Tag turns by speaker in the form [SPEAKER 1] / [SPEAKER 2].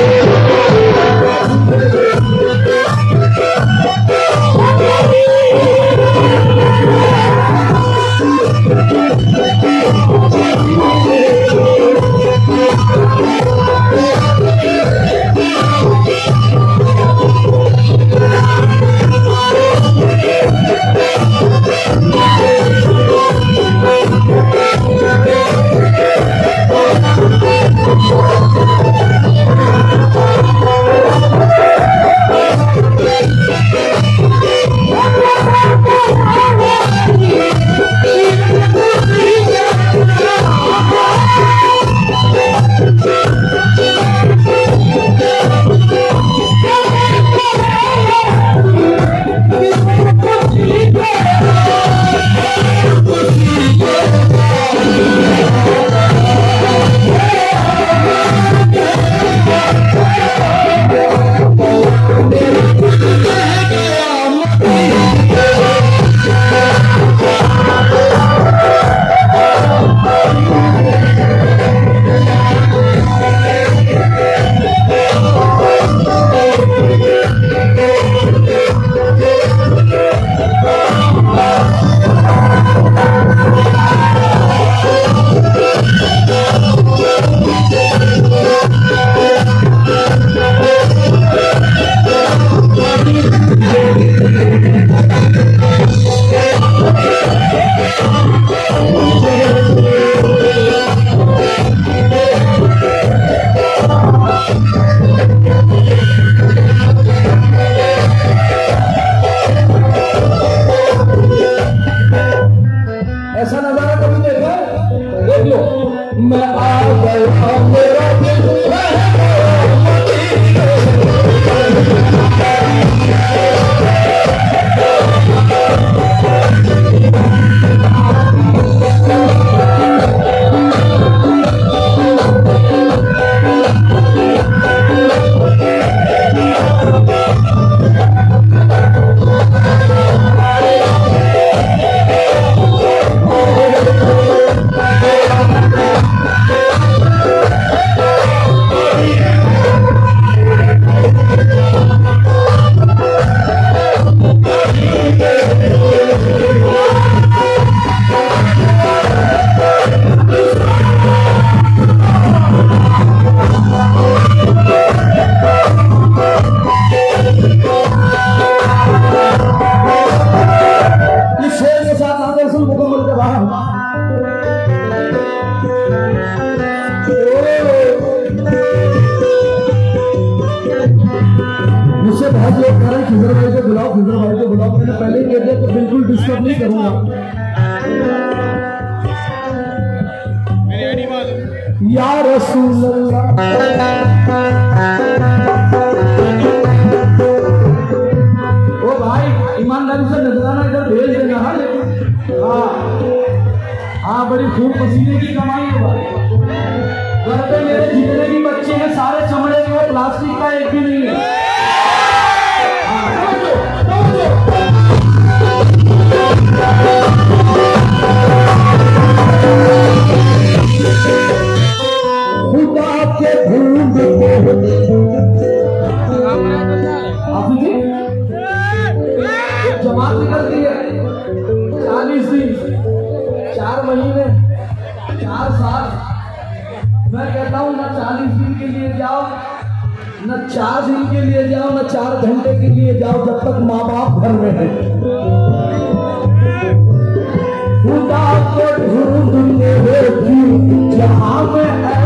[SPEAKER 1] Yeah. मैं आ गया को बुलाओ मैंने पहले कह दिया तो बिल्कुल डिस्टर्ब नहीं करूँगा। या रसूल ओ भाई ईमानदारी से नजराना इधर भेज देना हाँ हाँ। हाँ बड़ी खूब पसीने की कमाई है भाई। घर पे मेरे जितने भी बच्चे हैं सारे चमड़े के प्लास्टिक का एक भी नहीं हाँ, आप जी एक है चालीस दिन, चार दिन के लिए जाओ न चार दिन के लिए जाओ, न चार घंटे के लिए जाओ, जब तक माँ बाप घर में है। खुदा को ढूँढने में है